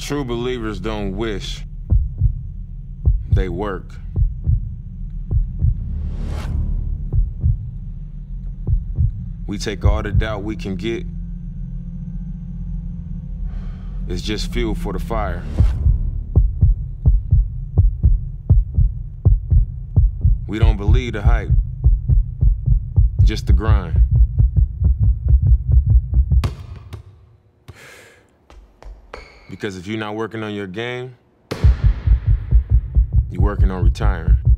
True believers don't wish, they work. We take all the doubt we can get. It's just fuel for the fire. We don't believe the hype, just the grind. Because if you're not working on your game, you're working on retiring.